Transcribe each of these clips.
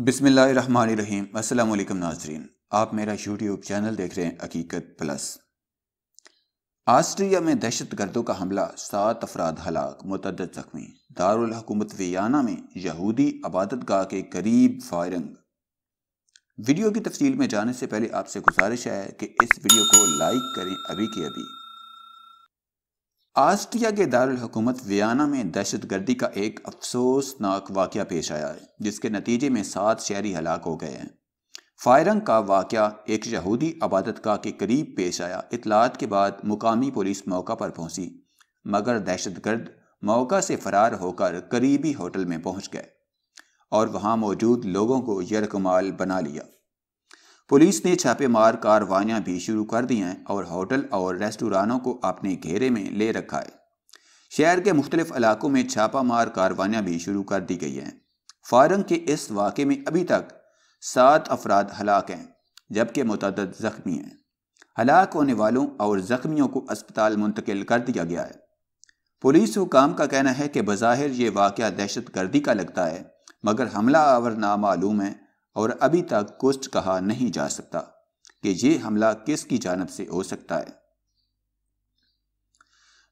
बिसमीम अल्लाम नाजरीन। आप मेरा यूट्यूब चैनल देख रहे हैं हकीकत प्लस। आस्ट्रिया में दहशत गर्दों का हमला, सात अफराद हलाक मुतद जख्मी। दारुल हुकूमत वियाना में यहूदी अबादत गाह के करीब फायरिंग। वीडियो की तफसील में जाने से पहले आपसे गुजारिश है कि इस वीडियो को लाइक करें अभी के अभी। आस्ट्रिया के दारुल हुकूमत वियाना में दहशत गर्दी का एक अफसोसनाक वाक़ पेश आया है, जिसके नतीजे में सात शहरी हलाक हो गए हैं। फायरंग का वाक़ एक यहूदी आबादत का के करीब पेश आया। इतलात के बाद मुकामी पुलिस मौका पर पहुँची, मगर दहशत गर्द मौका से फरार होकर करीबी होटल में पहुँच गए और वहाँ मौजूद लोगों को यरकमाल बना लिया। पुलिस ने छापेमार कार्रवाइयाँ भी शुरू कर दी हैं और होटल और रेस्टोरानों को अपने घेरे में ले रखा है। शहर के मुख्तलिफ़ इलाकों में छापामार कार्रवाइयाँ भी शुरू कर दी गई हैं। फारंग के इस वाक़े में अभी तक सात अफराद हलाक हैं, जबकि मुतद ज़ख्मी हैं। हलाक होने वालों और ज़ख्मियों को अस्पताल मुंतकिल कर दिया गया है। पुलिस हुकाम का कहना है कि बज़ाहिर ये वाक़ दहशत गर्दी का लगता है, मगर हमला आवर नामालूम है और अभी तक कुछ कहा नहीं जा सकता कि ये हमला किसकी जानब से हो सकता है।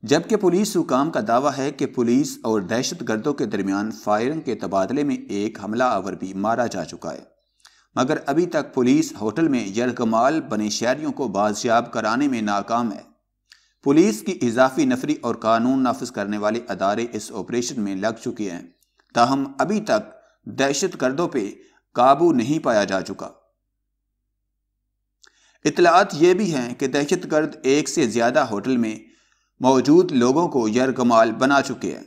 जबकि पुलिस हुकाम का दावा है कि पुलिस और दहशत गर्दों के दरमियान फायरिंग के तबादले में एक हमला आवर भी मारा जा चुका है। मगर अभी तक पुलिस होटल में यरकमाल बने शहरियों को बाजियाब कराने में नाकाम है। पुलिस की इजाफी नफरी और कानून नाफज करने वाले अदारे इस ऑपरेशन में लग चुके हैं। ताहम अभी तक दहशत गर्दों पर काबू नहीं पाया जा चुका। इतलात ये भी हैं कि दहशत गर्द एक से ज़्यादा होटल में मौजूद लोगों को यरगमाल बना चुके हैं,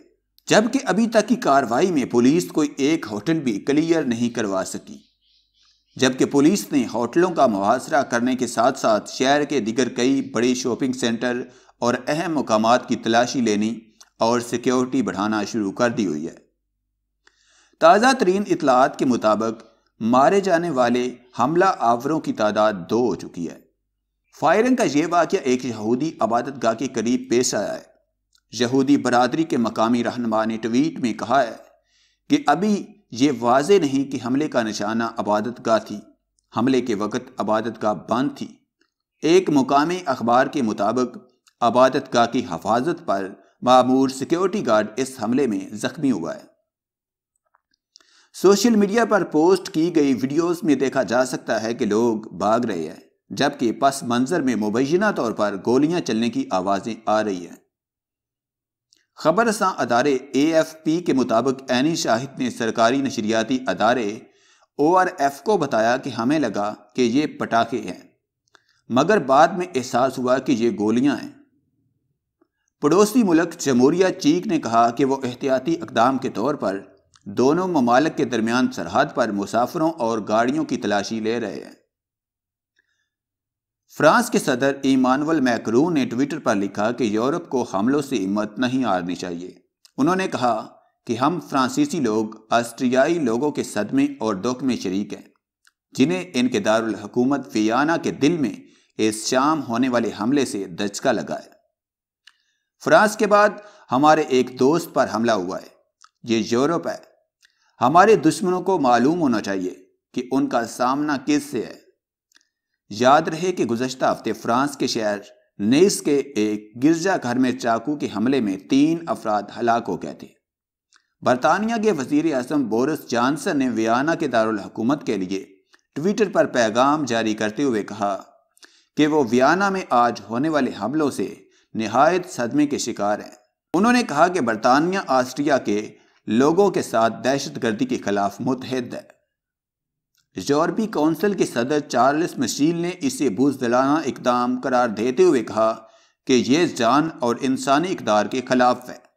जबकि अभी तक की कार्रवाई में पुलिस कोई एक होटल भी क्लियर नहीं करवा सकी, जबकि पुलिस ने होटलों का मुहासरा करने के साथ साथ शहर के दिगर कई बड़े शॉपिंग सेंटर और अहम मकाम की तलाशी लेनी और सिक्योरिटी बढ़ाना शुरू कर दी हुई है। ताज़ा तरीन इतलात के मुताबिक मारे जाने वाले हमला आवरों की तादाद दो हो चुकी है। फायरिंग का यह वाक्य एक यहूदी आबादत गाह के करीब पेश आया है। यहूदी बरदरी के मकामी रहनमा ने ट्वीट में कहा है कि अभी ये वाज नहीं कि हमले का निशाना आबादत गाह थी। हमले के वक्त आबादत गाह बंद थी। एक मुकामी अखबार के मुताबिक आबादत गाह की हफाजत पर मामूर सिक्योरिटी गार्ड इस हमले में जख्मी हुआ है। सोशल मीडिया पर पोस्ट की गई वीडियोस में देखा जा सकता है कि लोग भाग रहे हैं, जबकि पस मंजर में मुबैना तौर पर गोलियाँ चलने की आवाज़ें आ रही हैं। खबर सा अदारे ए एफ़ पी के मुताबिक एनी शाहिद ने सरकारी नशरियाती अदारे ओ आर एफ़ को बताया कि हमें लगा कि ये पटाखे हैं, मगर बाद में एहसास हुआ कि ये गोलियाँ हैं। पड़ोसी मुल्क जमहूरिया चीक ने कहा कि वो एहतियाती इकदाम के तौर पर दोनों ममालक के दरमियान सरहद पर मुसाफरों और गाड़ियों की तलाशी ले रहे हैं। फ्रांस के सदर ईमानुअल मैक्रू ने ट्विटर पर लिखा कि यूरोप को हमलों से हिम्मत नहीं हारनी चाहिए। उन्होंने कहा कि हम फ्रांसीसी लोग, ऑस्ट्रियाई लोगों के सदमे और दुख में शरीक हैं, जिन्हें इनके दारुल हुकूमत वियाना के दिल में इस शाम होने वाले हमले से दचका लगा है। फ्रांस के बाद हमारे एक दोस्त पर हमला हुआ है। ये यूरोप है। हमारे दुश्मनों को मालूम होना चाहिए कि उनका सामना किससे है। याद रहे कि गुजशत हफ़्ते फ्रांस के शहर नेस के एक गिरजा घर में चाकू के हमले में तीन अफराद हलाक हो गए थे। बरतानिया के वज़ीर अजम बोरिस जॉनसन ने वियाना के दारुल हुकूमत के लिए ट्विटर पर पैगाम जारी करते हुए कहा कि वो वियाना में आज होने वाले हमलों से नहायत सदमे के शिकार हैं। उन्होंने कहा कि बरतानिया, ऑस्ट्रिया के लोगों के साथ दहशत गर्दी के खिलाफ मुतहद है यूरोपी कौंसिल के सदर चार्ल्स मशील ने इसे बुजदिलाना इकदाम करार देते हुए कहा कि यह जान और इंसानी इकदार के खिलाफ है।